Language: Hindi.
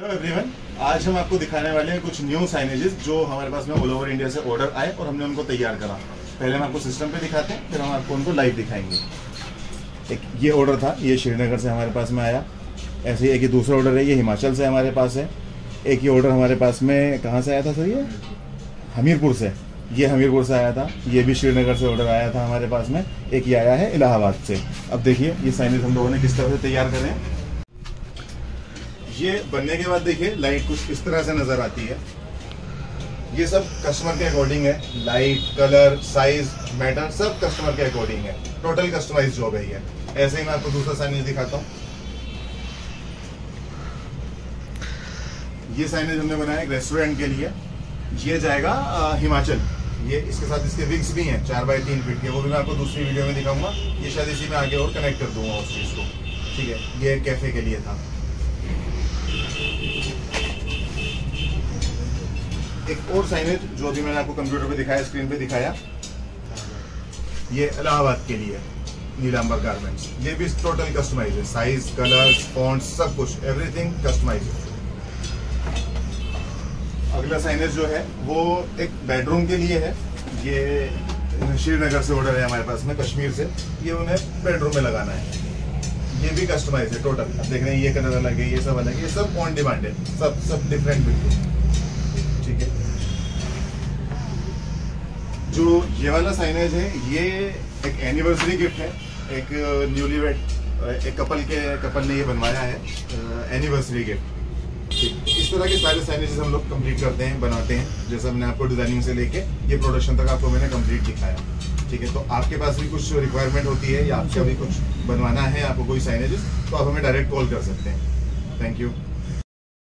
हेलो एवरीवन आज हम आपको दिखाने वाले हैं कुछ न्यू साइनेजेस जो हमारे पास में ऑल ओवर इंडिया से ऑर्डर आए और हमने उनको तैयार करा। पहले हम आपको सिस्टम पे दिखाते हैं, फिर हम आपको उनको लाइव दिखाएँगे। एक, ये ऑर्डर था, ये श्रीनगर से हमारे पास में आया। ऐसे ही एक ये दूसरा ऑर्डर है, ये हिमाचल से हमारे पास है। एक ये ऑर्डर हमारे पास में कहाँ से आया था, सर ये? हमीरपुर से। ये हमीरपुर से आया था, ये भी श्रीनगर से ऑर्डर आया था हमारे पास में। एक ये आया है इलाहाबाद से। अब देखिए, ये साइनेज हम लोगों ने किस तरह से तैयार करें हैं। ये बनने के बाद देखिए लाइट कुछ इस तरह से नज़र आती है। ये सब कस्टमर के अकॉर्डिंग है। लाइट कलर साइज़ मैटर सब कस्टमर के अकॉर्डिंग है। टोटल कस्टमाइज जॉब है ये। ऐसे ही मैं आपको दूसरा साइनेज दिखाता हूँ। ये साइनेज हमने बनाया एक रेस्टोरेंट के लिए। ये जाएगा हिमाचल। ये इसके साथ इसके विंग्स भी हैं, चार बाई तीन फीट के। वो भी मैं आपको दूसरी वीडियो में दिखाऊँगा। ये शायद इसी में आगे और कनेक्ट कर दूँगा उस चीज़ को। ठीक है? ये कैफ़े के लिए था। और साइनेज जो अभी मैंने आपको कंप्यूटर पे दिखाया स्क्रीन पे दिखाया, ये इलाहाबाद के लिए नीलांबर गारमेंट्स ये भी टोटल कस्टमाइज है। साइज़ कलर फॉन्ट सब कुछ एवरीथिंग कस्टमाइज अगला साइनेज जो है, वो एक बेडरूम के लिए है। ये श्रीनगर से ऑर्डर है हमारे पास में, कश्मीर से। ये उन्हें बेडरूम में लगाना है। ये भी कस्टमाइज है टोटल अब देख रहे हैं, ये कलर अलग है, ये सब अलग है। ये सब ऑन डिमांड है। सब सब डिफरेंट बिल्कुल। ठीक है? जो ये वाला साइनेज है, ये एक एनिवर्सरी गिफ्ट है। एक न्यूली वेड एक कपल के कपल ने ये बनवाया है एनिवर्सरी गिफ्ट ठीक। इस तरह के सारे साइनेजेस हम लोग कंप्लीट करते हैं, बनाते हैं। जैसे मैंने आपको डिज़ाइनिंग से लेके ये प्रोडक्शन तक आपको मैंने कंप्लीट दिखाया। ठीक है तो आपके पास भी कुछ रिक्वायरमेंट होती है या आपका भी कुछ बनवाना है, आपको कोई साइनेजेस तो आप हमें डायरेक्ट कॉल कर सकते हैं। Thank you